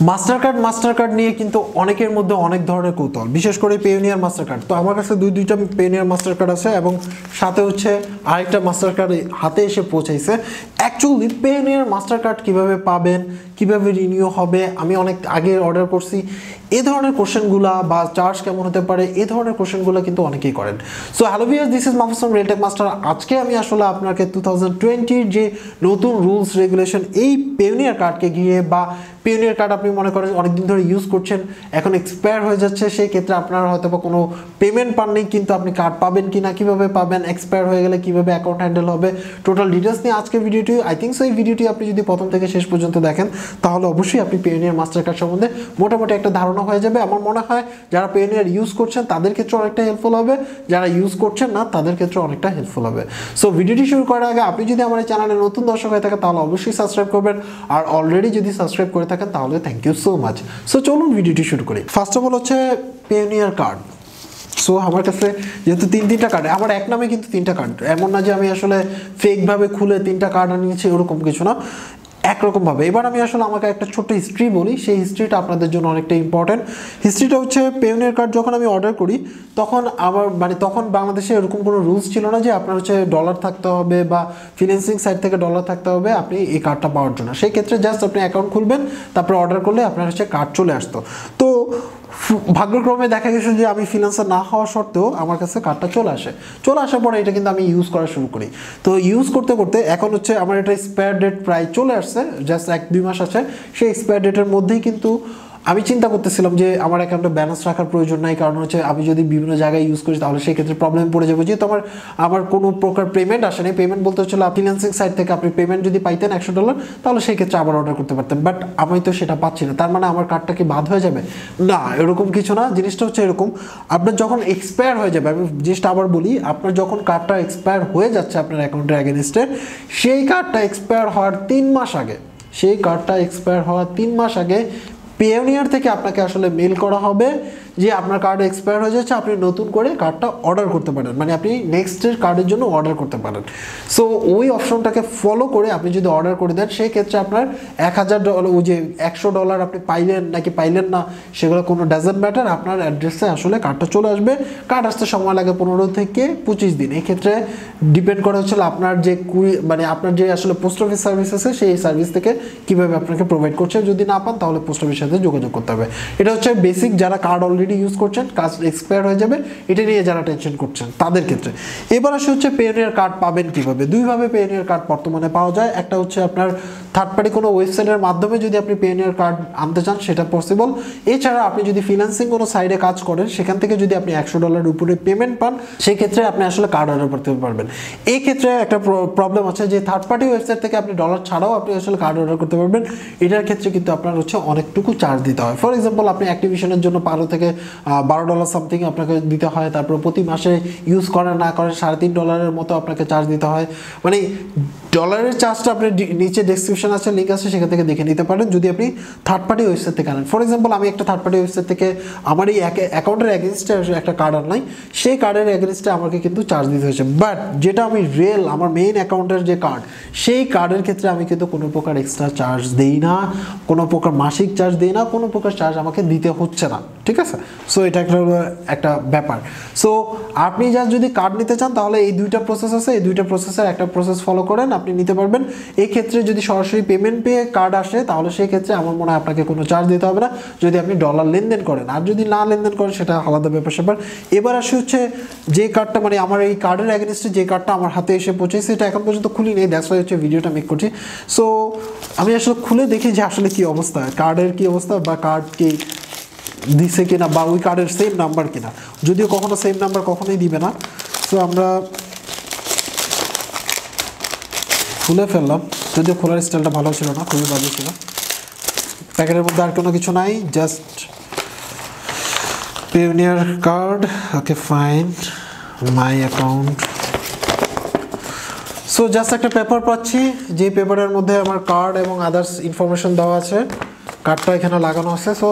Master card master card নিয়ে কিন্তু অনেকের মধ্যে অনেক ধরনের কৌতল বিশেষ করে পেউনিয়ার মাস্টার কার্ড তো আমার কাছে দুই, দুইটা পেউনিয়ার মাস্টার কার্ড আছে এবং সাথে হচ্ছে আরেকটা মাস্টার কার্ড হাতে এসে পৌঁছাইছে। অ্যাকচুয়ালি পেউনিয়ার মাস্টার কার্ড কীভাবে পাবেন কীভাবে রিনিউ হবে? আমি অনেক আগে অর্ডার করছি। এ ধরনের কোশ্চেনগুলো বা চার্জ কেমন হতে পারে, এ ধরনের কোশ্চেনগুলো কিন্তু অনেকেই করেন। So hello viewer this is মাহফুসম real tech master আজকে আমি আসলে আপনাকে টু থাউজেন্ড টোয়েন্টির যে নতুন রুলস রেগুলেশন এই পেউনিয়ার কার্ডকে ঘিরে বা পেউনিয়ার কার্ড আপনি মনে করেন অনেকদিন ধরে ইউজ করছেন, এখন এক্সপায়ার হয়ে যাচ্ছে, সেই ক্ষেত্রে আপনার হয়তো বা কোনো পেমেন্ট পাননি কিন্তু আপনি কার্ড পাবেন কি না কীভাবে পাবেন এক্সপায়ার হয়ে গেলে কীভাবে অ্যাকাউন্ট হ্যান্ডেল হবে টোটাল ডিটেলস নিয়ে আজকে ভিডিওটি আই থিঙ্ক সো এই ভিডিওটি আপনি যদি প্রথম থেকে শেষ পর্যন্ত দেখেন তাহলে অবশ্যই আপনি পেনিয়ার মাস্টার কার্ড সম্বন্ধে মোটামুটি একটা ধারণা হয়ে যাবে। আমার মনে হয় যারা পেনিয়ার ইউজ করছেন, তাদের ক্ষেত্রে অনেকটা হেল্পফুল হবে। যারা ইউজ করছেন না, তাদের ক্ষেত্রে অনেকটা হেল্পফুল হবে। সো ভিডিওটি শুরু করার আগে আপনি যদি আমার এই চ্যানেলে নতুন দর্শক হয়ে থাকেন, তাহলে অবশ্যই সাবস্ক্রাইব করবেন। আর অলরেডি যদি সাবস্ক্রাইব করে থাকেন, তাহলে thank you so much so চলুন ভিডিওটি শুরু করি। ফার্স্ট অফ অল হচ্ছে পেনিয়ার কার্ড সো আমার কাছে যেহেতু তিন, তিনটা কার্ড আমার এক নামে কিন্তু তিনটা কার্ড এমন না যে আমি আসলে ফেকভাবে খুলে তিনটা কার্ড আনিয়েছি, ওরকম কিছু না। একরকমভাবে। এবার আমি আসলে আমাকে একটা ছোট্ট হিস্ট্রি বলি। সেই হিস্ট্রিটা আপনাদের জন্য অনেকটা ইম্পর্টেন্ট হিস্ট্রিটা হচ্ছে পেউনের কার্ড যখন আমি অর্ডার করি, তখন আমার মানে তখন বাংলাদেশে এরকম কোনো রুলস ছিল না যে আপনার হচ্ছে ডলার থাকতে হবে বা ফিন্যান্সিং সাইড থেকে ডলার থাকতে হবে, আপনি এই কার্ডটা পাওয়ার জন্য। সেই ক্ষেত্রে জাস্ট আপনি অ্যাকাউন্ট খুলবেন, তারপরে অর্ডার করলে আপনার হচ্ছে কার্ড চলে আসতো। তো ভাগ্যক্রমে দেখা গেছে যে আমি ফিনান্সার না হওয়া সত্ত্বেও আমার কাছে কার্ডটা চলে আসে। চলে আসার পরে এটা কিন্তু আমি ইউজ করা শুরু করি। তো ইউজ করতে করতে এখন হচ্ছে আমার এটা এক্সপায়ার ডেট প্রায় চলে আসছে জাস্ট এক দুই মাস আছে। সেই এক্সপায়ার ডেটের মধ্যেই কিন্তু আমি চিন্তা করতেছিলাম যে আমার অ্যাকাউন্টে ব্যালেন্স রাখার প্রয়োজন নাই, কারণ হচ্ছে আমি যদি বিভিন্ন জায়গায় ইউজ করি, তাহলে সেই ক্ষেত্রে প্রবলেম পড়ে যাব। যেহেতু আমার আমার কোনো প্রকার পেমেন্ট আসেনি পেমেন্ট বলতে হচ্ছিল ফিনান্সিং সাইড থেকে আপনি পেমেন্ট যদি পাইতেন একশো ডলার তাহলে সেই ক্ষেত্রে আবার অর্ডার করতে পারতেন। বাট আমি তো সেটা পাচ্ছি না। তার মানে আমার কার্ডটা কি বাদ হয়ে যাবে? না, এরকম কিছু না। জিনিসটা হচ্ছে এরকম, আপনার যখন এক্সপায়ার হয়ে যাবে, আমি জিনিসটা আবার বলি, আপনার যখন কার্ডটা এক্সপায়ার হয়ে যাচ্ছে আপনার অ্যাকাউন্টের অ্যাগেনিস্টে সেই কার্ডটা এক্সপায়ার হওয়ার তিন মাস আগে, সেই কার্ডটা এক্সপায়ার হওয়ার তিন মাস আগে পেওনিয়ার থেকে আপনাকে আসলে মেল করা হবে। যে আপনার কার্ড এক্সপায়ার হয়ে যাচ্ছে, আপনি নতুন করে কার্ডটা অর্ডার করতে পারেন। মানে আপনি নেক্সটের কার্ডের জন্য অর্ডার করতে পারেন। সো ওই অপশনটাকে ফলো করে আপনি যদি অর্ডার করে দেন, সেই ক্ষেত্রে আপনার এক হাজার ডলার ওই যে একশো ডলার আপনি পাইলেন নাকি পাইলেন না, সেগুলো কোনো ডাজেন্ট ম্যাটার আপনার অ্যাড্রেসে আসলে কার্ডটা চলে আসবে। কার্ড আসতে সময় লাগে পনেরো থেকে পঁচিশ দিন। এক্ষেত্রে ডিপেন্ড করে হচ্ছে আপনার যে কুড়ি মানে আপনার যে আসলে পোস্ট অফিস সার্ভিস আছে, সেই সার্ভিস থেকে কীভাবে আপনাকে প্রোভাইড করছে। যদি না পান, তাহলে পোস্ট অফিসের সাথে যোগাযোগ করতে হবে। এটা হচ্ছে বেসিক যারা কার্ড অলরেডি ইউজ করছেন, কাজ এক্সপায়ার হয়ে যাবে, এটা নিয়ে যারা টেনশন করছেন, তাদের ক্ষেত্রে। এবার আসে হচ্ছে পেনিয়ার কার্ড পাবেন কীভাবে? দুইভাবে পেনিয়ার কার্ড বর্তমানে পাওয়া যায়। একটা হচ্ছে আপনার থার্ড পার্টি কোনো ওয়েবসাইটের মাধ্যমে যদি আপনি পেনিয়ার কার্ড আনতে চান, সেটা পসিবল এছাড়া আপনি যদি ফিনান্সিং কোনো সাইডে কাজ করেন, সেখান থেকে যদি আপনি একশো ডলার উপরে পেমেন্ট পান সেই ক্ষেত্রে আপনি আসলে কার্ড অর্ডার করতে পারবেন। এই ক্ষেত্রে একটা প্রবলেম আছে যে থার্ড পার্টি ওয়েবসাইট থেকে আপনি ডলার ছাড়াও আপনি আসলে কার্ড অর্ডার করতে পারবেন। এটার ক্ষেত্রে কিন্তু আপনার হচ্ছে অনেকটুকু চার্জ দিতে হয়। ফর এক্সাম্পল আপনি অ্যাক্টিভিশনের জন্য বারো থেকে বারো ডলার সামথিং আপনাকে দিতে হয়। তারপর প্রতি মাসে ইউজ করে না করে সাড়ে তিন ডলারের মতো আপনাকে চার্জ দিতে হয়। মানে ডলারের চার্জটা আপনি নিচে ডেসক্রিপশন আছে লিঙ্ক আছে, সেখান থেকে দেখে নিতে পারেন। যদি আপনি থার্ড পার্টি ওয়েবসাইট থেকে আনেন। ফর এক্সাম্পল আমি একটা থার্ড পার্টি ওয়েবসাইট থেকে আমার এই অ্যাকাউন্টের অ্যাগেনস্টে একটা কার্ড আনলাই। সেই কার্ডের অ্যাগেনস্টে আমাকে কিন্তু চার্জ দিতে হয়েছে। বাট যেটা আমি রিয়েল আমার মেইন অ্যাকাউন্টের যে কার্ড সেই কার্ডের ক্ষেত্রে আমি কিন্তু কোনো প্রকার এক্সট্রা চার্জ দিই না। কোনো প্রকার মাসিক চার্জ দিই না। কোনো প্রকার চার্জ আমাকে দিতে হচ্ছে না। ঠিক আছে? সো এটা একটা একটা ব্যাপার। সো আপনি যা যদি কার্ড নিতে চান, তাহলে এই দুইটা প্রসেস আছে। এই দুইটা প্রসেসের একটা প্রসেস ফলো করেন, আপনি নিতে পারবেন। এই ক্ষেত্রে যদি সরাসরি পেমেন্ট পেয়ে কার্ড আসে, তাহলে সেই ক্ষেত্রে আমার মনে হয় আপনাকে কোনো চার্জ দিতে হবে না। যদি আপনি ডলার লেনদেন করেন, আর যদি না লেনদেন করেন, সেটা আলাদা ব্যাপার স্যাপার এবার আসে হচ্ছে যে কার্ডটা মানে আমার এই কার্ডের অ্যাগেনিস্টে যে কার্ডটা আমার হাতে এসে পৌঁছেছে সেটা এখন পর্যন্ত খুলি নেই ওয়াই হচ্ছে ভিডিওটা মেক করছি। সো আমি আসলে খুলে দেখি যে আসলে কি অবস্থা কার্ডের কি অবস্থা বা কার্ড কি দিছে কিনা বা ওই কার্ডের সেম নাম্বার কিনা। যদিও কখনো সেম নাম্বার কখনোই দিবে না। সো আমরা খুলে ফেললাম। যদিও খোলার স্টাইলটা ভালো ছিল না, খুবই বাজে ছিল। প্যাকেটের মধ্যে আর কোনো কিছু নাই just Payoneer card okay fine my account so just একটা পেপার পাচ্ছি, যে পেপারের মধ্যে আমার কার্ড এবং আদার্স ইনফরমেশন দেওয়া আছে। কার্ডটা এখানে লাগানো আছে। সো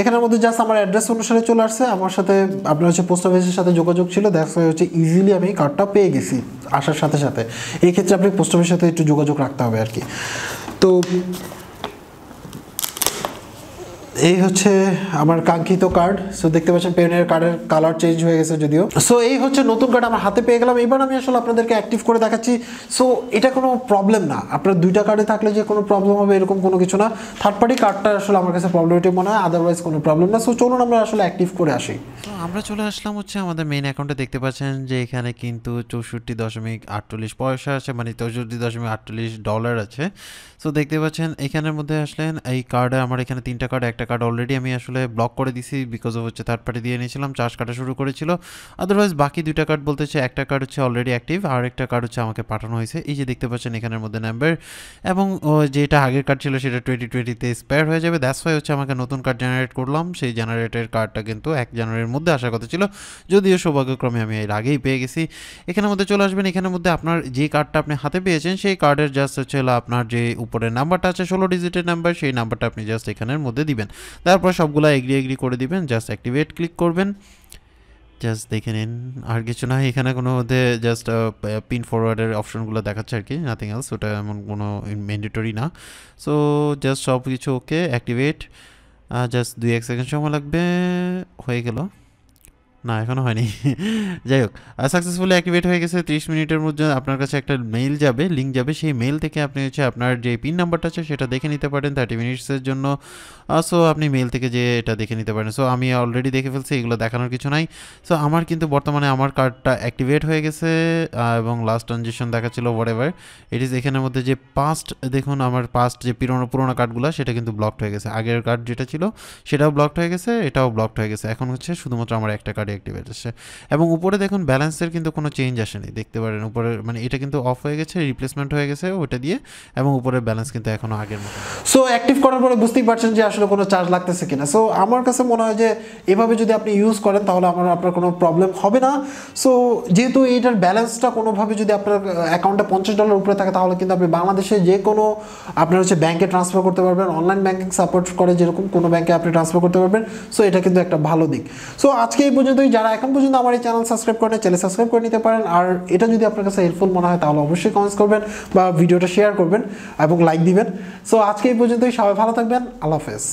এখানের মধ্যে জাস্ট আমার অ্যাড্রেস অনুসারে চলে আসছে। আমার সাথে আপনার হচ্ছে পোস্ট অফিসের সাথে যোগাযোগ ছিল। দেখা হচ্ছে ইজিলি আমি কার্ডটা পেয়ে গেছি আসার সাথে সাথে। এই ক্ষেত্রে আপনি পোস্ট অফিসের সাথে একটু যোগাযোগ রাখতে হবে আর কি। তো এই হচ্ছে আমার কাঙ্ক্ষিত কার্ড সো দেখতে পাচ্ছেন পেনের কার্ডের কালার চেঞ্জ হয়ে গেছে যদিও। সো এই হচ্ছে নতুন কার্ড আমার হাতে পেয়ে গেলাম। এবার আমি আসলে আপনাদেরকে অ্যাক্টিভ করে দেখাচ্ছি। সো এটা কোনো প্রবলেম না। আপনার দুইটা কার্ডে থাকলে যে কোনো প্রবলেম হবে, এরকম কোনো কিছু না। থার্ড পার্টি কার্ডটা আসলে আমার কাছে প্রবলেমটি মনে হয় আদারওয়াইজ কোনো প্রবলেম না। সো চলুন আমরা আসলে অ্যাক্টিভ করে আসি। আমরা চলে আসলাম হচ্ছে আমাদের মেইন অ্যাকাউন্টে দেখতে পাচ্ছেন যে এখানে কিন্তু চৌষট্টি দশমিক আটচল্লিশ পয়সা আছে। মানে চৌষট্টি দশমিক আটচল্লিশ ডলার আছে। সো দেখতে পাচ্ছেন এখানের মধ্যে আসলেন, এই কার্ডে আমার এখানে তিনটা কার্ড একটা কার্ড অলরেডি আমি আসলে ব্লক করে দিছি বিকজ অফ হচ্ছে থার্ড পার্টি দিয়ে নিয়েছিলাম চার্জ কাটা শুরু করেছিল। আদারওয়াইজ বাকি দুইটা কার্ড বলতে হচ্ছে একটা কার্ড হচ্ছে অলরেডি অ্যাক্টিভ আর একটা কার্ড হচ্ছে আমাকে পাঠানো হয়েছে। এই যে দেখতে পাচ্ছেন এখানের মধ্যে নাম্বার এবং যেটা আগের কার্ড ছিল সেটা টোয়েন্টি টোয়েন্টিতে স্পেয়ার হয়ে যাবে। দ্যাটস ওয়াই হচ্ছে আমাকে নতুন কার্ড জেনারেট করলাম। সেই জেনারেটের কার্ডটা কিন্তু এক জানুয়ারির মধ্যে আসার কথা ছিল। যদিও সৌভাগ্যক্রমে আমি এর আগেই পেয়ে গেছি। এখানের মধ্যে চলে আসবেন। এখানের মধ্যে আপনার যে কার্ডটা আপনি হাতে পেয়েছেন, সেই কার্ডের জাস্ট হচ্ছে আপনার যে উপরের নাম্বারটা আছে, ষোলো ডিজিটের নাম্বার সেই নাম্বারটা আপনি জাস্ট এখানের মধ্যে দিবেন। তারপর সবগুলো এগ্রি এগ্রি করে দিবেন জাস্ট অ্যাক্টিভেট ক্লিক করবেন। জাস্ট দেখে নিন, আর কিছু না, এখানে কোনো মধ্যে জাস্ট পিন ফরওয়ার্ডের অপশনগুলো দেখাচ্ছে আর কি নাথিং এলস ওটা এমন কোনো ম্যান্ডেটরি না। সো জাস্ট সব কিছু ওকে অ্যাক্টিভেট জাস্ট দুই এক সেকেন্ড সময় লাগবে, হয়ে গেল। না এখনও হয়নি। যাই হোক সাকসেসফুলি অ্যাক্টিভেট হয়ে গেছে তিরিশ মিনিটের মধ্যে আপনার কাছে একটা মেইল যাবে লিঙ্ক যাবে। সেই মেইল থেকে আপনি হচ্ছে আপনার যে পিন নাম্বারটা আছে সেটা দেখে নিতে পারেন থার্টি মিনিটসের জন্য। সো আপনি মেইল থেকে যে এটা দেখে নিতে পারেন। সো আমি অলরেডি দেখে ফেলছি, এগুলো দেখানোর কিছু নাই। সো আমার কিন্তু বর্তমানে আমার কার্ডটা অ্যাক্টিভেট হয়ে গেছে এবং লাস্ট ট্রানজেকশন দেখাচ্ছিল হোয়াট এভার ইট ইজ এখানের মধ্যে যে পাস্ট দেখুন আমার পাস্ট যে পুরোনো পুরোনো কার্ডগুলো সেটা কিন্তু ব্লকড হয়ে গেছে। আগের কার্ড যেটা ছিল, সেটাও ব্লকড হয়ে গেছে, এটাও ব্লকড হয়ে গেছে। এখন হচ্ছে শুধুমাত্র আমার একটা কার্ড অ্যাক্টিভেট আছে এবং উপরে দেখুন ব্যালেন্সের কিন্তু কোনো চেঞ্জ আসেনি, দেখতে পারেন। উপরে মানে এটা কিন্তু অফ হয়ে গেছে রিপ্লেসমেন্ট হয়ে গেছে ওটা দিয়ে, এবং উপরের ব্যালেন্স কিন্তু এখনও আগের মতো সো অ্যাক্টিভ করার পরে বুঝতেই পারছেন যে আসলে কোনো চার্জ লাগতেছে কিনা। সো আমার কাছে মনে হয় যে এভাবে যদি আপনি ইউজ করেন তাহলে আমার আপনার কোনো প্রবলেম হবে না। সো যেহেতু এইটার ব্যালেন্সটা কোনোভাবে যদি আপনার অ্যাকাউন্টে পঞ্চাশ ডলার উপরে থাকে, তাহলে কিন্তু আপনি বাংলাদেশে যে কোনো আপনার হচ্ছে ব্যাংকে ট্রান্সফার করতে পারবেন। অনলাইন ব্যাংকিং সাপোর্ট করে যেরকম কোনো ব্যাংকে আপনি ট্রান্সফার করতে পারবেন। সো এটা কিন্তু একটা ভালো দিক। সো আজকে এই পর্যন্তই যারা এখন পর্যন্ত আমার এই চ্যানেল সাবস্ক্রাইব করেন চ্যানেল সাবস্ক্রাইব করে নিতে পারেন। আর এটা যদি আপনার কাছে হেল্পফুল মনে হয়, তাহলে অবশ্যই কমেন্টস করবেন বা ভিডিওটা শেয়ার করবেন এবং লাইক দিবেন। সো আজকে এই পর্যন্তই। সবাই ভালো থাকবেন। আল্লাহ হাফেজ।